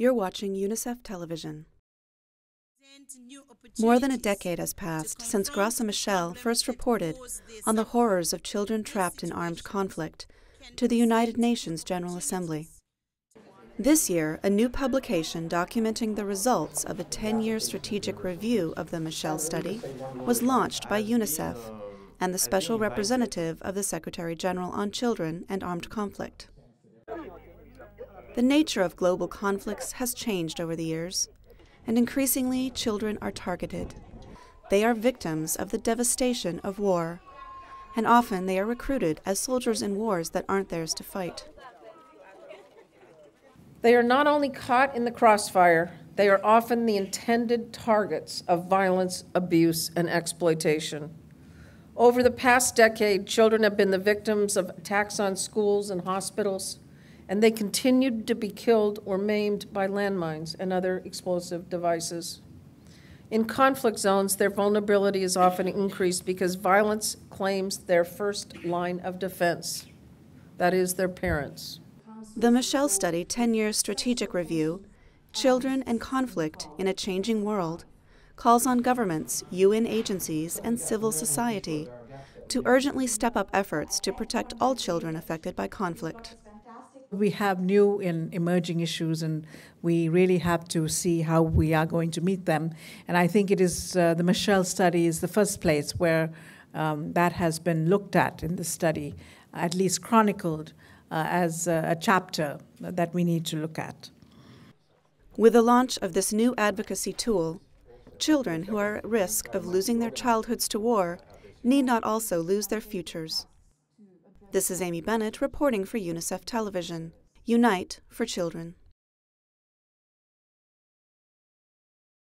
You're watching UNICEF Television. More than a decade has passed since Graça Machel first reported on the horrors of children trapped in armed conflict to the United Nations General Assembly. This year, a new publication documenting the results of a 10 year strategic review of the Machel study was launched by UNICEF and the Special Representative of the Secretary General on Children and Armed Conflict. The nature of global conflicts has changed over the years, and increasingly children are targeted. They are victims of the devastation of war, and often they are recruited as soldiers in wars that aren't theirs to fight. They are not only caught in the crossfire, they are often the intended targets of violence, abuse, and exploitation. Over the past decade, children have been the victims of attacks on schools and hospitals, and they continued to be killed or maimed by landmines and other explosive devices. In conflict zones, their vulnerability is often increased because violence claims their first line of defense that is, their parents. The Machel Study 10 year strategic review, Children and Conflict in a Changing World, calls on governments, UN agencies, and civil society to urgently step up efforts to protect all children affected by conflict. We have new and emerging issues, and we really have to see how we are going to meet them. And I think it is uh, the Machel study is the first place where um, that has been looked at in the study, at least chronicled uh, as a, a chapter that we need to look at. With the launch of this new advocacy tool, children who are at risk of losing their childhoods to war need not also lose their futures. This is Amy Bennett reporting for UNICEF Television. Unite for Children.